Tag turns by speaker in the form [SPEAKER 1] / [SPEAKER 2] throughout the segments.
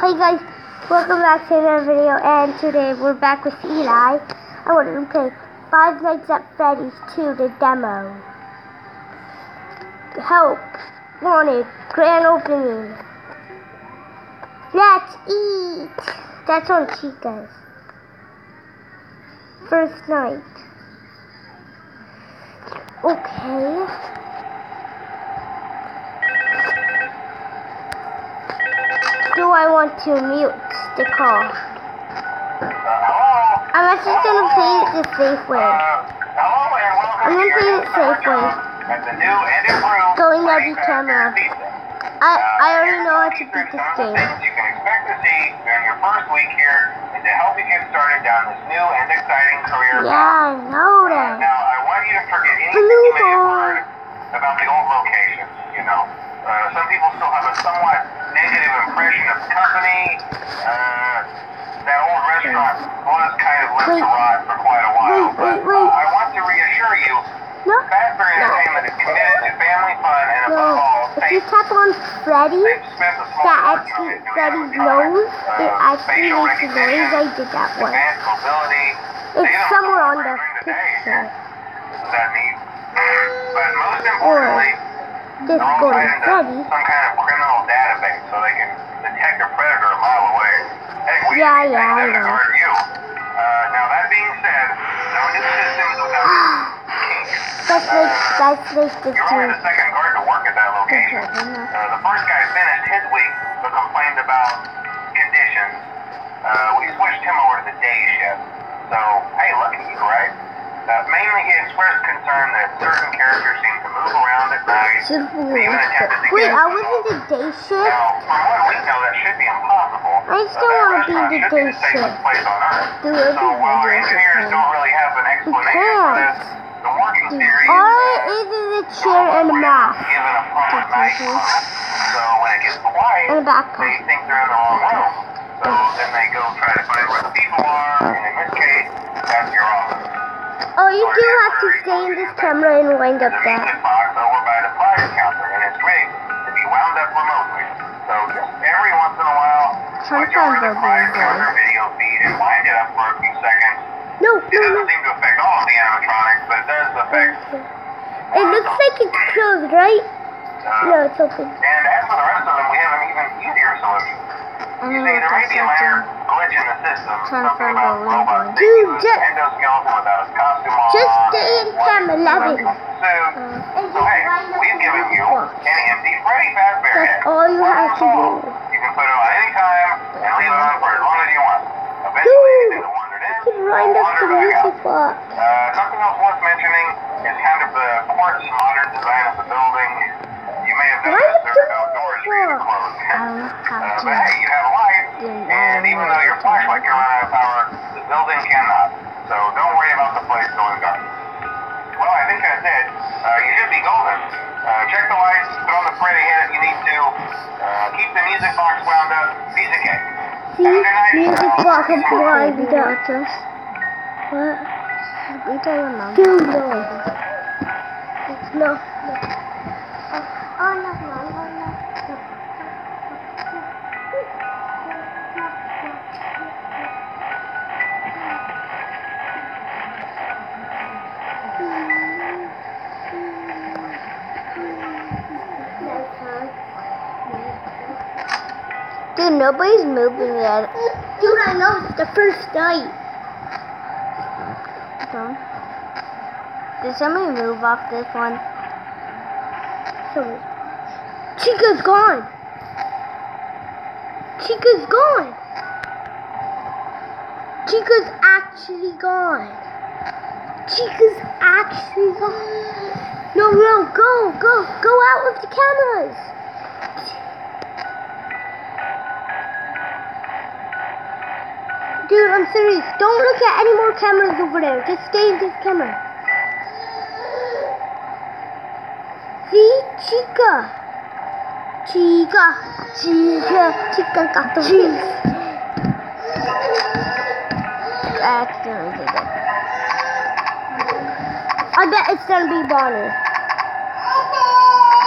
[SPEAKER 1] Hi guys, welcome back to another video and today we're back with Eli. I wanted to play Five Nights at Freddy's 2, the demo. Help, wanted, grand opening. Let's eat! That's on Chica's. First night. Okay. Do I want to mute the call? I'm actually gonna play it the safe way. I'm gonna play it safe way. Going every camera. I I already know how to beat this game.
[SPEAKER 2] You can expect to see during your first week here and to help you get started down this new and exciting career.
[SPEAKER 1] Yeah, I know that.
[SPEAKER 2] Now I want you to forget anything you may have heard about the old locations. You know, uh, some people still have a somewhat negative impression of the company. Uh, that old restaurant was kind of left to rot for quite a while. But. Uh, I want to reassure you,
[SPEAKER 1] No,
[SPEAKER 2] Fazbear Entertainment is committed to family fun and above
[SPEAKER 1] no.
[SPEAKER 2] all,
[SPEAKER 1] If you tap on Freddy,
[SPEAKER 2] They've spent a small
[SPEAKER 1] that actually Freddy's nose,
[SPEAKER 2] uh,
[SPEAKER 1] it actually makes a noise. I did that one.
[SPEAKER 2] Advanced mobility. They
[SPEAKER 1] It's somewhere on the picture.
[SPEAKER 2] That neat? But most importantly,
[SPEAKER 1] This go to Freddy.
[SPEAKER 2] some kind of criminal database so they can detect a predator a mile away. Heck, we
[SPEAKER 1] Yeah, yeah, I know.
[SPEAKER 2] you. Uh, now that being said, no new systems without kinks.
[SPEAKER 1] That's like that's like the
[SPEAKER 2] You're only the second guard to work at that location. Uh, the first guy finished his week but complained about conditions. Uh, we switched him over to the day shift. So, hey, lucky you, right? Uh, mainly he expressed concern that certain characters seem to move around at night.
[SPEAKER 1] Simple.
[SPEAKER 2] They even to
[SPEAKER 1] Wait, I was in the day
[SPEAKER 2] Now,
[SPEAKER 1] shift.
[SPEAKER 2] from what we know, that should be impossible.
[SPEAKER 1] I still
[SPEAKER 2] Uh,
[SPEAKER 1] wanna be
[SPEAKER 2] restaurant
[SPEAKER 1] the day shift.
[SPEAKER 2] place on earth.
[SPEAKER 1] Do
[SPEAKER 2] So while our engineers don't really have an explanation for this, the working theory is
[SPEAKER 1] it is is chair and a mask
[SPEAKER 2] given a phone at night. So when it gets quiet,
[SPEAKER 1] and a
[SPEAKER 2] they think they're in the wrong room. So then they go try to find where the people are, and in this case, that's your office.
[SPEAKER 1] Oh, you do have to stay in this camera and wind up that.
[SPEAKER 2] music box over by the prize counter, and it's rigged to be wound up remotely. So just every once in a while, switch over the prize counter video feed and wind it up for a few seconds.
[SPEAKER 1] No,
[SPEAKER 2] It
[SPEAKER 1] no,
[SPEAKER 2] doesn't
[SPEAKER 1] no.
[SPEAKER 2] seem to affect all of the animatronics, but it does affect.
[SPEAKER 1] It looks like it's closed, right?
[SPEAKER 2] Uh,
[SPEAKER 1] No, it's open.
[SPEAKER 2] And as for the rest of them, we have an even easier solution. You see, there may be a minor glitch in the
[SPEAKER 3] Trying to find
[SPEAKER 2] robot
[SPEAKER 3] link.
[SPEAKER 2] safety
[SPEAKER 1] Dude, just-
[SPEAKER 2] endoskeleton without his costume on.
[SPEAKER 1] Just stay in camera 11.
[SPEAKER 2] Suit. So hey, we've given you an empty Freddy Fazbear.
[SPEAKER 1] That's all you have to do.
[SPEAKER 2] You can put it on any time and leave it on for as long as you want. Eventually,
[SPEAKER 1] Dude,
[SPEAKER 2] anything that wandered in,
[SPEAKER 1] You can wind up
[SPEAKER 2] wander
[SPEAKER 1] the music box.
[SPEAKER 2] Uh, something else worth mentioning is kind of the quartz modern design of the building. You may have noticed
[SPEAKER 1] the
[SPEAKER 2] there are no doors for you to close.
[SPEAKER 3] I
[SPEAKER 2] Uh, but hey, you have a light, and even though your flashlight can run out of power, the building cannot. So don't worry about the place going dark. Well, I think that's it. Uh, you should be golden. Uh, check the lights, put on the Freddy head if you need to. Uh, keep the music box wound up. Piece of cake.
[SPEAKER 1] Music box is wind up. What?
[SPEAKER 3] We tell your mom.
[SPEAKER 1] Dude, no.
[SPEAKER 3] Dude, nobody's moving yet.
[SPEAKER 1] Dude, I know it's the first night.
[SPEAKER 3] Don't. Did somebody move off this one?
[SPEAKER 1] So, Chica's gone. Chica's gone. Chica's actually gone. Chica's actually gone. No, no, go, go, go out with the cameras. I'm serious. Don't look at any more cameras over there. Just stay in this camera. See? Chica. Chica. Chica. Chica got the wings.
[SPEAKER 3] I accidentally did it.
[SPEAKER 1] I bet it's gonna be Bonnie.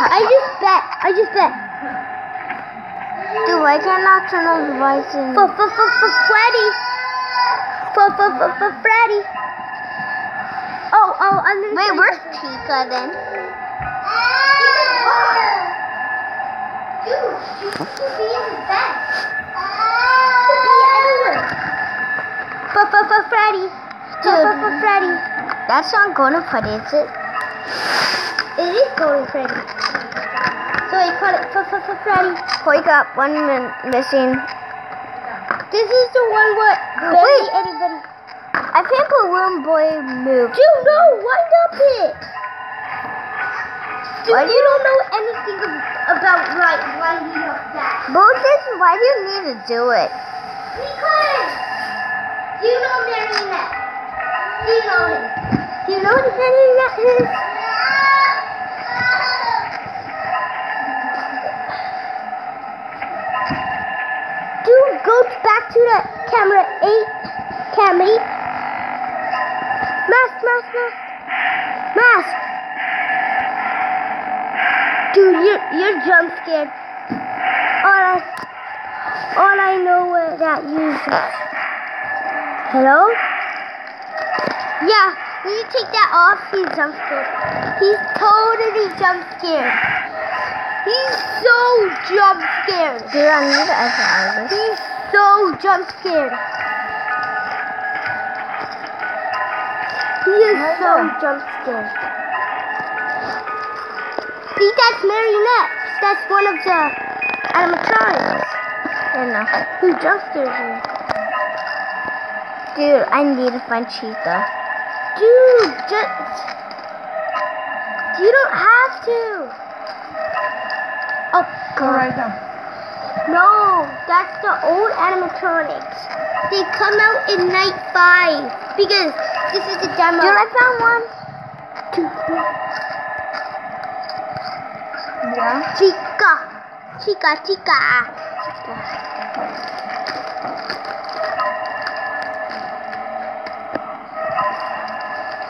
[SPEAKER 1] I just bet. I just bet.
[SPEAKER 3] Dude, I can't turn on the lights and...
[SPEAKER 1] For, for, for, for Freddy. For, for, for, for Freddy. Oh, oh, I'm gonna
[SPEAKER 3] Wait, where's. Chica then?
[SPEAKER 1] Dude, you should be in his bed. Could be anywhere. For, for, for Freddy. For, Freddy.
[SPEAKER 3] That's not Golden Freddy, is it?
[SPEAKER 1] It is Golden Freddy. So I call it for, for, for Freddy.
[SPEAKER 3] Wake up, one min- missing.
[SPEAKER 1] This is the one where barely
[SPEAKER 3] Wait.
[SPEAKER 1] anybody.
[SPEAKER 3] I think Balloon Boy moved.
[SPEAKER 1] Dude, no, wind up it. Dude,
[SPEAKER 3] Why do
[SPEAKER 1] you don't know anything about like winding up that.
[SPEAKER 3] Moses, why do you need to do it?
[SPEAKER 1] Because you know Marionette. Do you know him? Do you know what Marionette is? Dude, go back to the camera eight. Camera eight. Mask, mask, mask. Mask. Dude, you're, you're jump scared. All I, all I know is that you. Hello? Yeah, when you take that off, he's jump scared. He's totally jump scared. He's so jump scared.
[SPEAKER 3] Dude, I need to.
[SPEAKER 1] He's so jump scared. He is so jump scared. See, that's Marionette. That's one of the animatronics
[SPEAKER 3] You know.
[SPEAKER 1] who jump scares you.
[SPEAKER 3] Dude, I need to find Chica.
[SPEAKER 1] Dude, just. You don't have to. Oh, God. No, that's the old animatronics. They come out in night five because this is the demo.
[SPEAKER 3] Dude, I found one. Yeah.
[SPEAKER 1] Chica, chica, chica.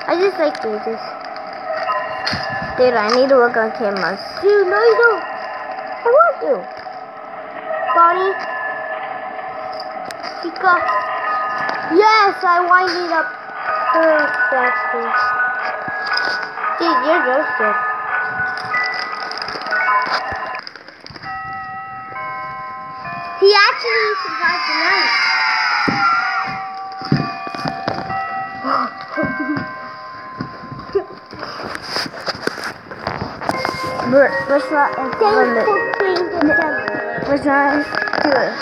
[SPEAKER 1] I just like Jesus.
[SPEAKER 3] Dude, I need to work on cameras.
[SPEAKER 1] Dude, no, you don't. I want to. Bonnie. Chica. Yes, I winded up perfectly. Dude, you're roasted. He actually survived the night.
[SPEAKER 3] Let's not end the
[SPEAKER 1] for playing the demo.
[SPEAKER 3] Let's not do it.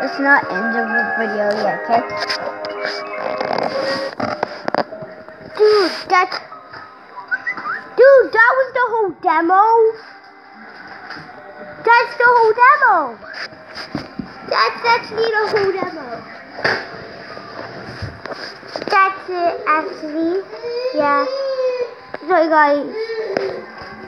[SPEAKER 3] Let's not end the video yet, okay?
[SPEAKER 1] Dude, that's. Dude, that was the whole demo. That's the whole demo. That's actually the whole demo. That's it, actually. Yeah. So, guys,